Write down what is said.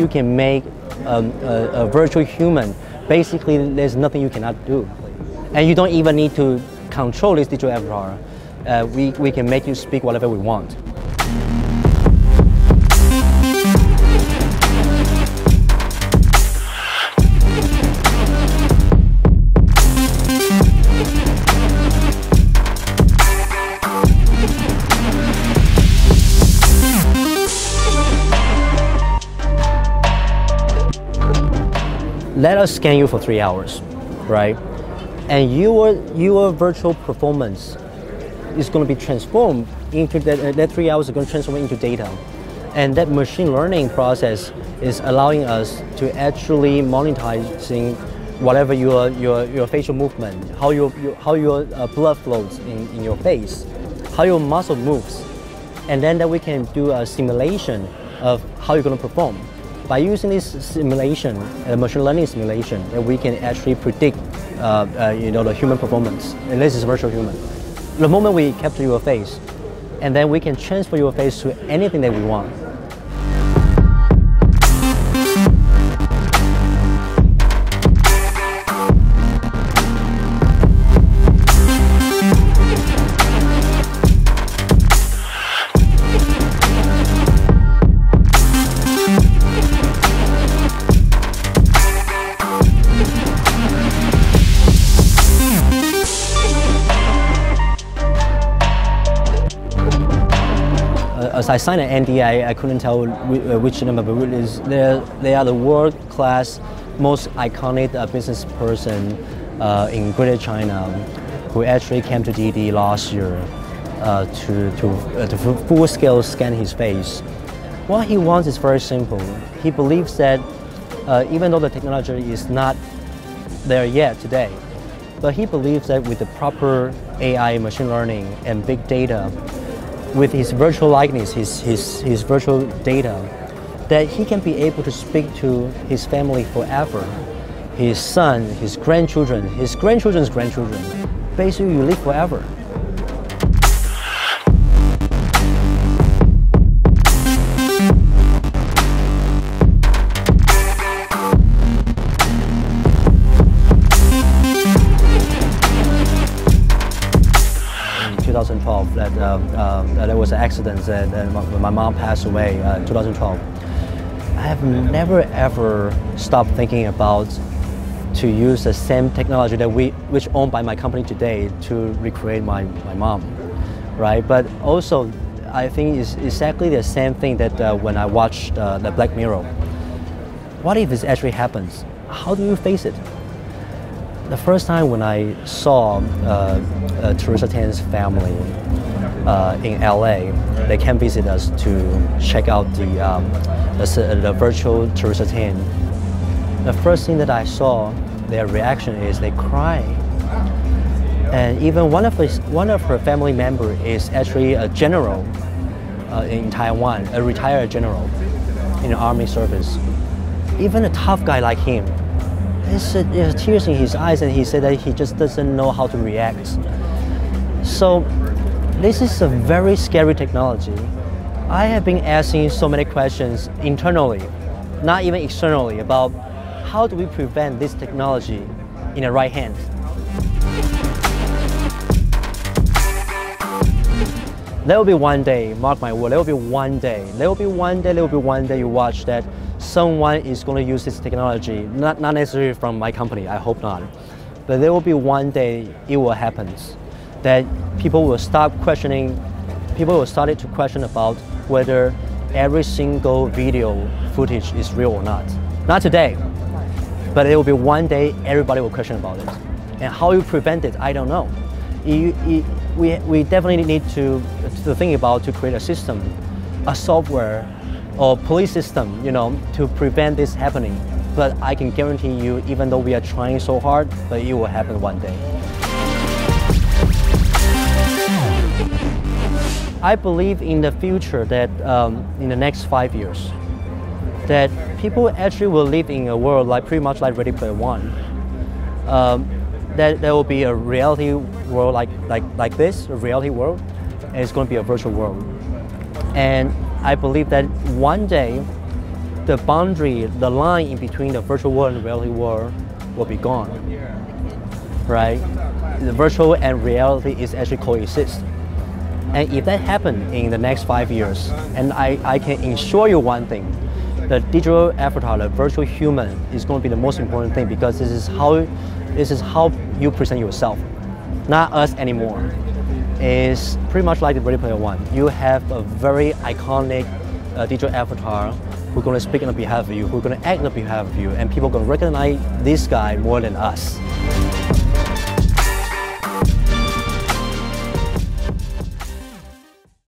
you can make a, a virtual human, basically there's nothing you cannot do. And you don't even need to control this digital avatar. Uh, we, we can make you speak whatever we want. Let us scan you for three hours, right? And your, your virtual performance is going to be transformed into that, uh, that three hours are going to transform into data. And that machine learning process is allowing us to actually monetizing whatever your, your, your facial movement, how your, your how your uh, blood flows in, in your face, how your muscle moves. And then that we can do a simulation of how you're going to perform. By using this simulation, uh, machine learning simulation, we can actually predict uh, uh, you know, the human performance. And this is virtual human. The moment we capture your face, and then we can transfer your face to anything that we want. I signed an NDA, I couldn't tell uh, which number, but it is they are the world-class, most iconic uh, business person uh, in Greater China who actually came to DD last year uh, to, to, uh, to full-scale scan his face. What he wants is very simple. He believes that uh, even though the technology is not there yet today, but he believes that with the proper AI, machine learning, and big data, with his virtual likeness, his, his, his virtual data, that he can be able to speak to his family forever. His son, his grandchildren, his grandchildren's grandchildren. Basically, you live forever. 2012 that um, um, there was an accident and my mom passed away uh, in 2012. I have never ever stopped thinking about to use the same technology that we, which owned by my company today to recreate my, my mom, right? But also, I think it's exactly the same thing that uh, when I watched uh, the Black Mirror. What if this actually happens? How do you face it? The first time when I saw uh, uh, Teresa Teng's family uh, in LA, they came visit us to check out the, um, the, the, virtual Teresa Teng. The first thing that I saw, their reaction is they cry. And even one of, his, one of her family members is actually a general uh, in Taiwan, a retired general in the army service. Even a tough guy like him there's uh, tears in his eyes and he said that he just doesn't know how to react. So this is a very scary technology. I have been asking so many questions internally, not even externally, about how do we prevent this technology in the right hands. There will be one day, mark my word, there will be one day, there will be one day, there will be one day you watch that someone is going to use this technology, not, not necessarily from my company, I hope not. But there will be one day it will happen that people will start questioning, people will start to question about whether every single video footage is real or not. Not today, but it will be one day everybody will question about it. And how you prevent it, I don't know. You, you, we, we definitely need to, to think about to create a system, a software or police system, you know, to prevent this happening. But I can guarantee you, even though we are trying so hard, but it will happen one day. I believe in the future that um, in the next five years, that people actually will live in a world like pretty much like Ready Player One. Um, that there will be a reality world like, like, like this, a reality world, and it's going to be a virtual world. And I believe that one day the boundary, the line in between the virtual world and reality world will be gone. Right? The virtual and reality is actually coexist. And if that happens in the next five years, and I, I can assure you one thing, the digital avatar, the virtual human, is going to be the most important thing because this is how, this is how you present yourself, not us anymore. It's pretty much like the Ready Player One. You have a very iconic uh, digital avatar who's going to speak on behalf of you, who's going to act on behalf of you, and people are going to recognize this guy more than us.